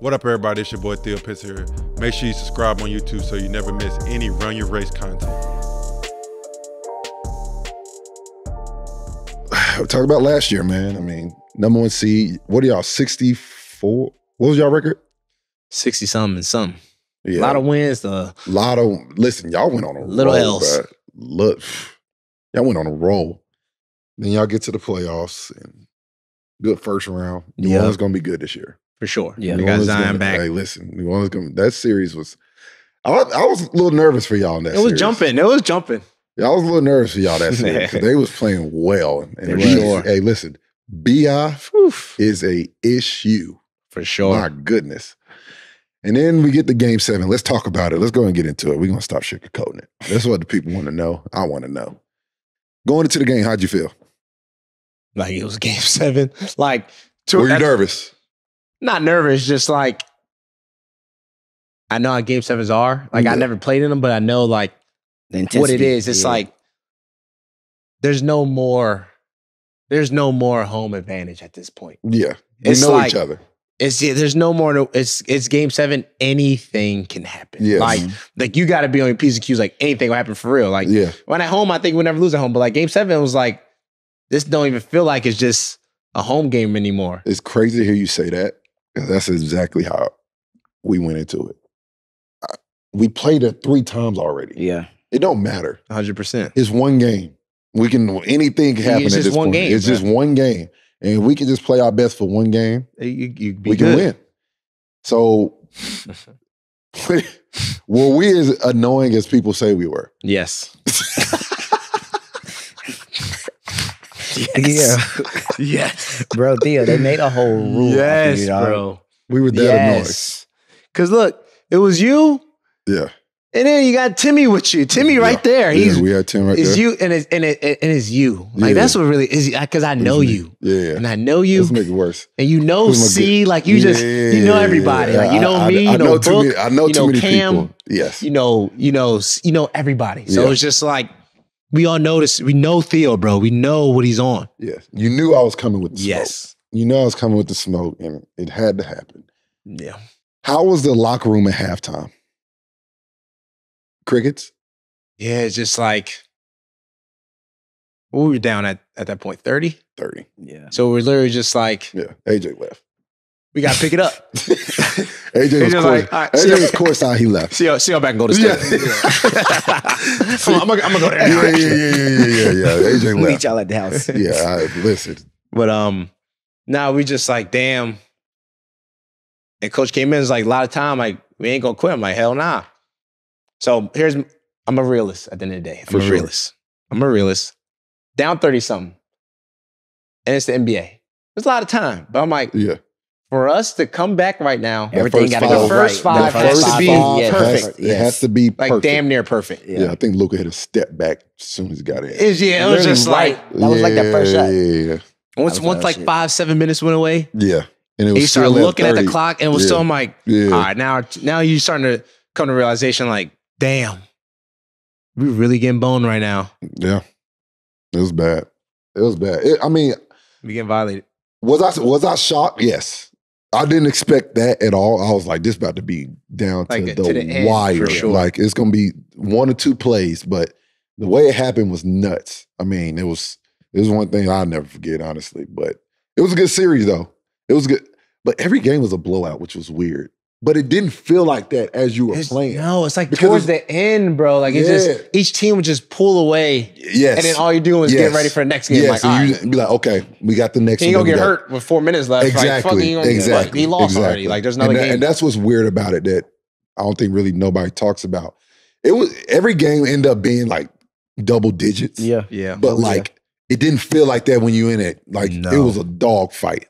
What up, everybody? It's your boy Theo Pinson here. Make sure you subscribe on YouTube so you never miss any Run Your Race content. Talk about last year, man. I mean, number one seed. What are y'all? Sixty four. What was y'all record? 60 something and something. Yeah, A lot of wins. A lot of. Listen, y'all went on a Little roll, L's. bruh. Look, y'all went on a roll. Then y'all get to the playoffs and good first round. New Yeah. Orleans gonna be good this year. For sure. Yeah. we got Zion gonna- back. Hey, listen, New Orleans gonna. That series was. I, I was a little nervous for y'all in that. it was series. jumping. It was jumping. Yeah, I was a little nervous for y'all that series they was playing well. And For sure. Hey, listen, BI is a issue. For sure. My goodness. And then we get to game seven. Let's talk about it. Let's go and get into it. We're gonna stop sugarcoating it. That's what the people want to know. I want to know. Going into the game, how'd you feel? Like it was game seven. Like, to, Were you nervous? Not nervous, just like I know how game sevens are. Like I never played in them, but I know like what it is. It's yeah. like there's no more, there's no more home advantage at this point. Yeah. We It's know like- each other. It's yeah, there's no more. no- It's it's game seven. Anything can happen. Yes. Like like you got to be on your p's and q's. Like anything will happen for real. Like Yeah. when at home, I think we'll never lose at home. But like game seven was like this. Don't even feel like it's just a home game anymore. It's crazy to hear you say that. That's exactly how we went into it. I- We played it three times already. yeah. It don't matter. hundred percent. It's one game. We can anything can happen It's at just this one point. game, It's just one game. And if we can just play our best for one game, You, you be we good. can win. So were we as annoying as people say we were? Yes. Yeah. yes. Bro, Theo, they made a whole rule. off Yes, you, bro. We were that Yes. Cause look, it was you. Yeah. and then you got Timmy with you. Timmy right Yeah. there. Yeah, we had Tim right is there. you and it's and it and it's you. Like Yeah. that's what really is because I know you. Yeah, yeah. And I know you. Let's make it worse. and you know Who's my C, like you just you know Yeah, everybody. Like you know I- me, I you know, too Book, many, I know you too know many Cam, people. Yes. you know, you know, you know everybody. So Yeah. it's just like we all notice. We know Theo, bro. We know what he's on. Yes. You knew I was coming with the smoke. Yes. You know I was coming with the smoke, and it had to happen. Yeah. How was the locker room at halftime? Crickets? Yeah. It's just like what we were down at at that point, thirty. 30. Yeah. So we're literally just like Yeah. AJ left. we got to pick it up. AJ was, just course, like, all right, see AJ ya. was courtside. He left. See y'all, see y'all back and go to Yeah. state. I'm, gonna, I'm gonna go there. yeah, yeah, yeah, yeah, yeah, yeah, yeah. AJ Meet left. y'all at the house. Yeah, I, listen. But um, now we just like, damn. And coach came in, was like, a lot of time, like, we ain't gonna quit. I'm like, hell nah. So here's, I'm a realist at the end of the day. I'm For a sure. realist. I'm a realist. Down 30 something. And it's the NBA. It's a lot of time. But I'm like, Yeah. For us to come back right now, That Everything got to go The first right. five The first to be five, yeah, perfect. Has, yes. It has to be like damn near perfect. Yeah. Yeah. I think Luka hit a step back as soon as he got in. It's, yeah, it was just right. like, That was like that first shot. Yeah, yeah, once, once like shit. five, seven minutes went away, yeah. And it was he started looking at the clock and was Yeah. still, I'm like, Yeah. all right, now, now you starting to come to realization like, damn, we really getting boned right now. Yeah. It was bad. It was bad. It- I mean, We getting violated. was I was I shocked? Yes. I didn't expect that at all. I was like, this about to be down to, Like, uh, the, to the wire. sure. Like it's gonna be one or two plays, but the way it happened was nuts. I mean, it was it was one thing I'll never forget, honestly. But it was a good series though. It was good. But every game was a blowout, which was weird. But it didn't feel like that as you were It's- playing. No, it's like Because towards the end, bro. Like it's Yeah. just each team would just pull away, Yes. and then all you're doing is Yes. getting ready for the next game. Yes. like, all and right, you be like, okay, we got the next he ain't one. gonna get got- hurt with four minutes left. Like, fuck, Exactly. he, get- exactly. he lost exactly. already. Like there's another and, that- game. and that's what's weird about it that I don't think really nobody talks about. It was every game ended up being like double digits. Yeah. yeah, But Oh, yeah. like it didn't feel like that when you in it. Like it was a dog fight.